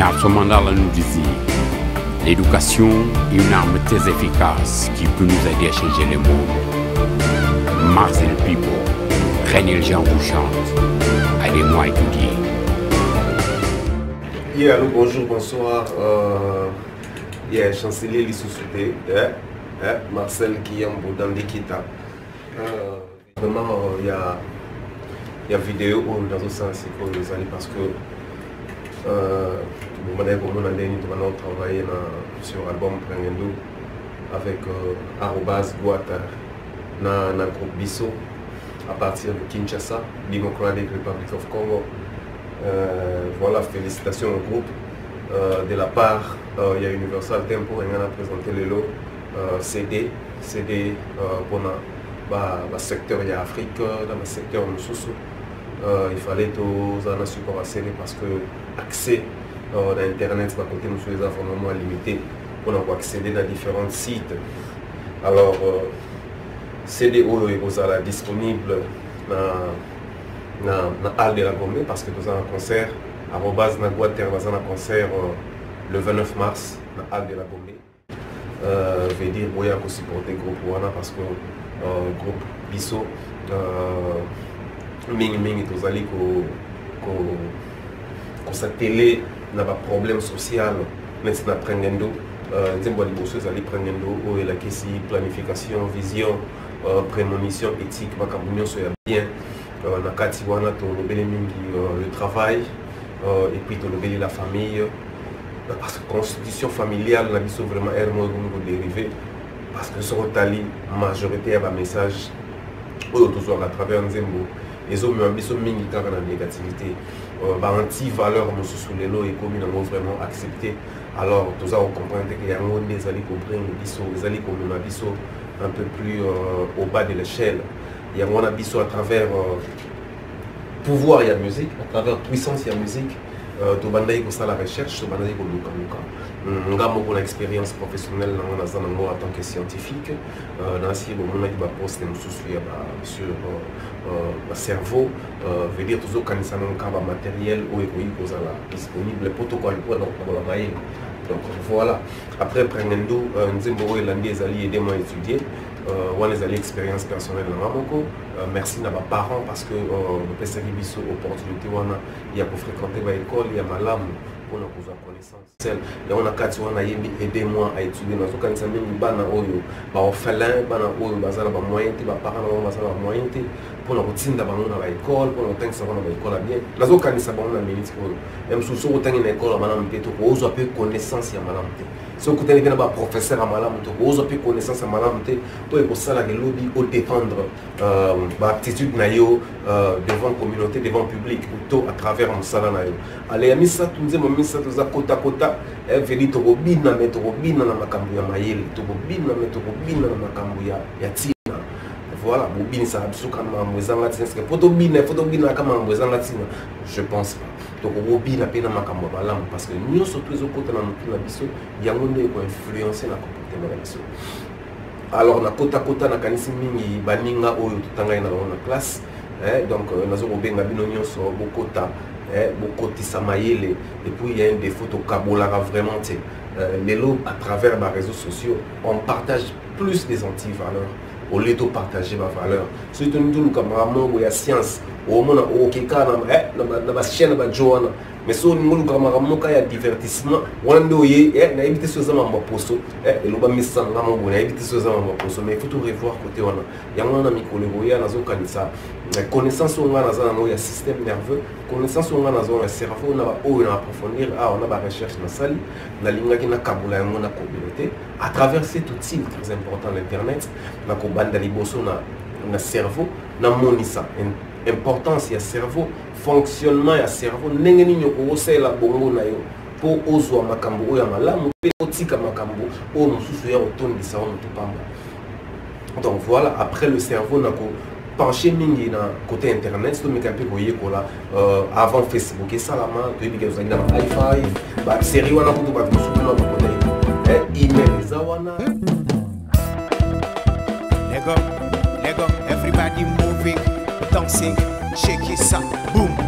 Nelson Mandela nous disait L'éducation est une arme très efficace qui peut nous aider à changer le monde. Le people, René Jean. Aidez-moi à étudier. Yeah, allô, bonjour, bonsoir. Euh, yeah, chancelier Lissoussouté, yeah, yeah, Marcel Kiyambo dans l'équita. Euh, vraiment, il y a il y a vidéo où dans ce sens il faut les aller parce que euh, on a travaillé sur l'album Prangendo avec euh, Arrobas Guata dans le groupe Bisso à partir de Kinshasa, Democratic Republic of Congo. Euh, voilà, félicitations au groupe. Euh, de la part, il y a Universal Tempo, on a présenté le lot CD, CD pour le secteur il y a Afrique, dans le secteur Moussoussou. il fallait tous un support à CD parce que accès na internet bakote mosusu eza vraiment limité mpona koaccéder na différentes sites. Alors euh, cd oyo ekozala disponible na, na, na halle de la gombe parce que toza na concert arobase na guater baza na concert euh, le 29 mars na halle de la gombe euh, veut dire boya kosupporte groupe wana parce que euh, groupe biso euh, mingimingi tozali kosatele ko, ko na baproblème social neti na prengendo euh, nzembo ya liboso ezali prengendo oyo elakisi planification vision euh, prémonition éthique makambo nyonso ya bien. Euh, na kati wana tolobeli mingi le travail et puis tolobeli la famille. Parce que constitution familiale na biso vraiment ere moko ekomi kodérive parce que soki otali majorité ya bamessage oyo tozwaka à travers nzembo ezomema biso mingi kaka na négativité baanti valeur mosusu lelo ekomi nango vraiment accepté. Alors toza kocomprendre teke yango nde ezali kobringe biso ezali komema biso un peu plus au bas de l'échelle. Il y a mon abisso à travers euh, pouvoir il y a musique à travers puissance il y a musique tobandaki kosala recherche tobandaki kolukaluka. Nga moko na expérience professionnelle nango naza nango en tant que scientifique. Nasi bomonaki baposte mosusu ya sur bacerveau veut dire tozokanisa nango kaka bamateriel oyo ekoki kozala disponible po tokola mayele donc voilà. Après prenendo nzembo oyo elandi ezali aide moi étudier wana ezali expérience personnelle nanga moko merci na baparent parce que bapesaki biso opportunité. Wana ya kofréquente baekole ya malamu mpona kozwa connaissance. Yango na kati wana yembi aide moi à étudier. Nazokanisa mingi bana oyo baorphelin bana oyo baza na bamoyen te baparent na bango baza na bamoyen te mpona kotinda bango na baekole mpona kotangisa bango na baekole ya bien. Nazokanisa bango na minute oyo. Ya mosusu soki otangi na ekole ya malamu te tokozwa mpe connaissance ya malamu te. Soki otali mpe na baprofesseur ya malamu te okozwa mpe connaissance ya malamu te oyo ekosalaka elobi odéfendre baaptitude na yo devant communauté devant public to à travers mosala na yo. Ale ya misato nzembo misato eza kotakota veli tokobina me tokobina na makambo ya mayele tokobina me tokobina na makambo ya ntina voilà bobinisaka biso ka makambo ezanga ntina seke po tobina fo tobinaka makambo ezanga ntina je pense pas. Tokobobina mpe na makambo ya malamu parce que nyonso to ezokota na motu na biso yango nde ekoinfluence na comportement na biso. Alors nakotakota nakanisi mingi baninga oyo totangai na bango na classe donc nazokobenga bino nyonso bokota bokotisa mayele et puis il y a un défaut tokabolaka vraiment te lelo à travers baréseaux sociaux on partage plus des antivaleurs au lieu de partager ma valeur. Surtout nous, nous, camarades, il y a science. Omona okeka na bachaine bajo wana mais so olingi oluka makambo moko ya divertissement. Wana nde oye nayebi te so eza mambo ya poso eloba misanga mo boye nayebi te so eza mambo ya poso. Mais il faut to revoir côté wana. Yango wana mikolo ekoya nazokanisa connaissance oyo ngai naza nango ya système nerveux connaissance oyo ngai naza na cerveau na baoyo na approfondir. Awa na barecherche nasali nalingaki nakabola yango na communauté. À travers cet outil très important l'internet nakobanda liboso na cerveau namonisa importance ya cerveau fonctionnement cerveau. Ndenge nini okosalela bongo na yo mpo ozwa makambo ya malamu otika makambo donc voilà après le cerveau nako penché mingi na côté internet tomeka mpe koyekola avant facebook esalama toyebika ozali na ba hi5 basérie wana. Bakota email dancing, shake it up, boom.